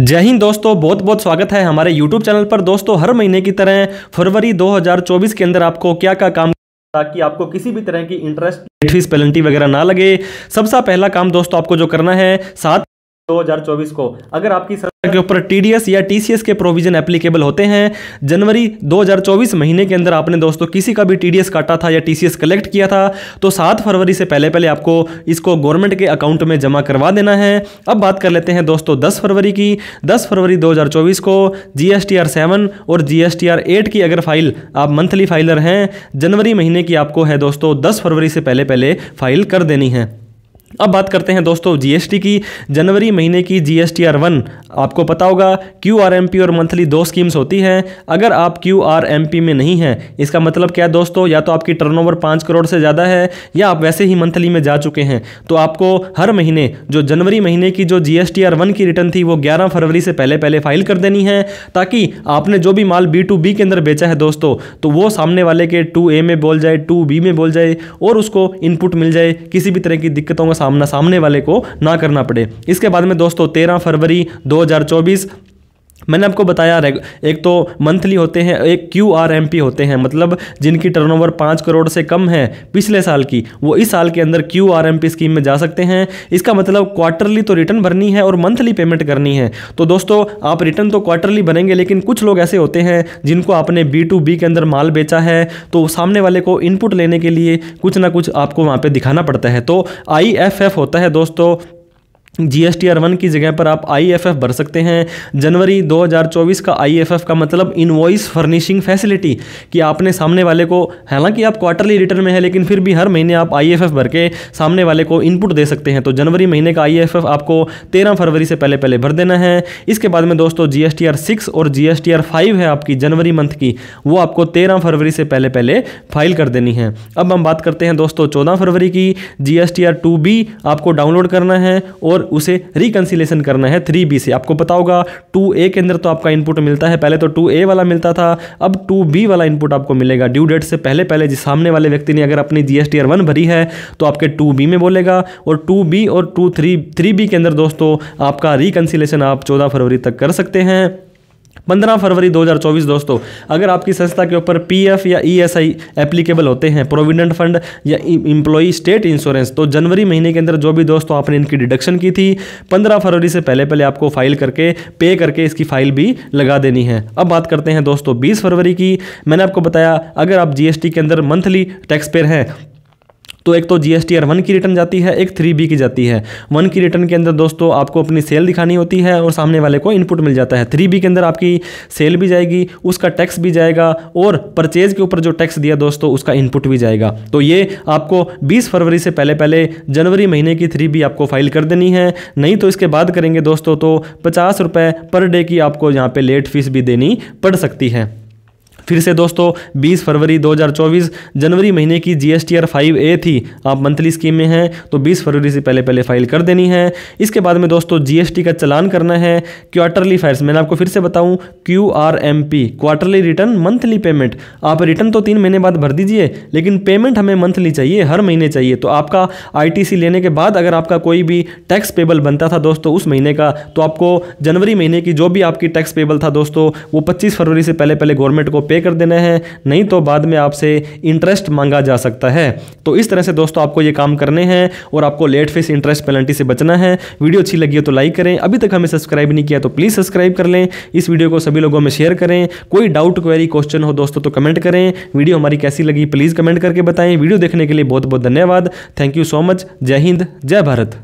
जय हिंद दोस्तों बहुत बहुत स्वागत है हमारे YouTube चैनल पर। दोस्तों, हर महीने की तरह फरवरी 2024 के अंदर आपको क्या क्या काम ताकि आपको किसी भी तरह की इंटरेस्ट फ़ीस पेनल्टी वगैरह ना लगे। सबसे पहला काम दोस्तों, आपको जो करना है, सात 2024 को। अगर आपकी सरकार के ऊपर टीडीएस या टीसीएस के प्रोविज़न एप्लीकेबल होते हैं, जनवरी 2024 महीने के अंदर आपने दोस्तों किसी का भी टीडीएस काटा था या टीसीएस कलेक्ट किया था तो 7 फरवरी से पहले पहले आपको इसको गवर्नमेंट के अकाउंट में जमा करवा देना है। अब बात कर लेते हैं दोस्तों दस फरवरी की। दस फरवरी दो हज़ार चौबीस को जी एस और जी एस की अगर फ़ाइल आप मंथली फाइलर हैं, जनवरी महीने की आपको है दोस्तों दस फरवरी से पहले पहले फ़ाइल कर देनी है। अब बात करते हैं दोस्तों जीएसटी की। जनवरी महीने की जीएसटी आर वन आपको पता होगा क्यू आर एम पी और मंथली दो स्कीम्स होती हैं। अगर आप क्यू आर एम पी में नहीं हैं, इसका मतलब क्या है दोस्तों? या तो आपकी टर्नओवर पाँच करोड़ से ज़्यादा है, या आप वैसे ही मंथली में जा चुके हैं। तो आपको हर महीने जो जनवरी महीने की जो जी एस वन की रिटर्न थी, वो ग्यारह फरवरी से पहले पहले फ़ाइल कर देनी है, ताकि आपने जो भी माल बी टू बी के अंदर बेचा है दोस्तों तो वो सामने वाले के टू ए में बोल जाए टू बी में बोल जाए, और उसको इनपुट मिल जाए, किसी भी तरह की दिक्कतों का सामना सामने वाले को ना करना पड़े। इसके बाद में दोस्तों तेरह फरवरी 2024 मैंने आपको बताया एक तो मंथली होते हैं, एक क्यू आर एम पी होते हैं मतलब जिनकी टर्नओवर पाँच करोड़ से कम है पिछले साल की, वो इस साल के अंदर Q R M P scheme में जा सकते हैं। इसका मतलब क्वार्टरली तो रिटर्न भरनी है और मंथली पेमेंट करनी है। तो दोस्तों, आप रिटर्न तो क्वार्टरली भरेंगे, लेकिन कुछ लोग ऐसे होते हैं जिनको आपने बी टू बी के अंदर माल बेचा है तो सामने वाले को इनपुट लेने के लिए कुछ ना कुछ आपको वहाँ पर दिखाना पड़ता है। तो आई एफ़ एफ़ होता है दोस्तों G S T R one की जगह पर आप आई एफ़ एफ़ भर सकते हैं। जनवरी 2024 का आई एफ़ एफ़ का मतलब इनवॉइस फर्निशिंग फैसिलिटी कि आपने सामने वाले को, हालाँकि आप क्वार्टरली रिटर्न में है, लेकिन फिर भी हर महीने आप आई एफ़ एफ़ भर के सामने वाले को इनपुट दे सकते हैं। तो जनवरी महीने का आई एफ़ एफ़ आपको तेरह फरवरी से पहले पहले भर देना है। इसके बाद में दोस्तों G S T R six और G S T R five है आपकी जनवरी मंथ की, वो आपको तेरह फरवरी से पहले पहले फ़ाइल कर देनी है। अब हम बात करते हैं दोस्तों चौदह फरवरी की। G S T R two B आपको डाउनलोड करना है और उसे रिकन्सिलेशन करना है थ्री बी से। आपको पता होगा टू ए के अंदर तो आपका इनपुट मिलता है। पहले तो टू ए वाला मिलता था, अब टू बी वाला इनपुट आपको मिलेगा। ड्यू डेट से पहले पहले जिस सामने वाले व्यक्ति ने अगर अपनी G S T R one भरी है तो आपके टू बी में बोलेगा। और टू बी और टू थ्री थ्री बी के अंदर दोस्तों, आपका रिकन्सिलेशन आप चौदह फरवरी तक कर सकते हैं। पंद्रह फरवरी 2024 दोस्तों, अगर आपकी संस्था के ऊपर पीएफ या ईएसआई एप्लीकेबल होते हैं प्रोविडेंट फंड या इम्प्लॉई स्टेट इंश्योरेंस तो जनवरी महीने के अंदर जो भी दोस्तों आपने इनकी डिडक्शन की थी, पंद्रह फरवरी से पहले पहले आपको फ़ाइल करके पे करके इसकी फ़ाइल भी लगा देनी है। अब बात करते हैं दोस्तों, बीस फरवरी की, मैंने आपको बताया, अगर आप जीएसटी के अंदर मंथली टैक्स पेयर हैं तो एक तो जी एस वन की रिटर्न जाती है, एक थ्री बी की जाती है। वन की रिटर्न के अंदर दोस्तों आपको अपनी सेल दिखानी होती है और सामने वाले को इनपुट मिल जाता है। थ्री बी के अंदर आपकी सेल भी जाएगी, उसका टैक्स भी जाएगा और परचेज के ऊपर जो टैक्स दिया दोस्तों, उसका इनपुट भी जाएगा। तो ये आपको बीस फरवरी से पहले पहले जनवरी महीने की थ्री बी आपको फ़ाइल कर देनी है। नहीं तो इसके बाद करेंगे दोस्तों तो पचास रुपये पर डे की आपको यहाँ पे लेट फ़ीस भी देनी पड़ सकती है। फिर से दोस्तों 20 फरवरी 2024 जनवरी महीने की जी एस फाइव ए थी। आप मंथली स्कीम में हैं तो 20 फरवरी से पहले पहले फ़ाइल कर देनी है। इसके बाद में दोस्तों जीएसटी का चलान करना है। क्वार्टरली फाइल्स मैंने आपको फिर से बताऊँ Q R M P quarterly return monthly payment आप रिटर्न तो तीन महीने बाद भर दीजिए, लेकिन पेमेंट हमें मंथली चाहिए, हर महीने चाहिए। तो आपका आईटीसी लेने के बाद अगर आपका कोई भी टैक्स पेबल बनता था दोस्तों, उस महीने का तो आपको जनवरी महीने की जो भी आपकी टैक्स पेबल था दोस्तों, वो पच्चीस फरवरी से पहले पहले गवर्नमेंट को कर देना है, नहीं तो बाद में आपसे इंटरेस्ट मांगा जा सकता है। तो इस तरह से दोस्तों आपको ये काम करने हैं और आपको लेट फेस इंटरेस्ट पेनल्टी से बचना है। वीडियो अच्छी लगी हो तो लाइक करें। अभी तक हमें सब्सक्राइब नहीं किया तो प्लीज़ सब्सक्राइब कर लें। इस वीडियो को सभी लोगों में शेयर करें। कोई डाउट क्वेरी क्वेश्चन हो दोस्तों तो कमेंट करें। वीडियो हमारी कैसी लगी प्लीज़ कमेंट करके बताएँ। वीडियो देखने के लिए बहुत बहुत धन्यवाद। थैंक यू सो मच जय हिंद, जय भारत।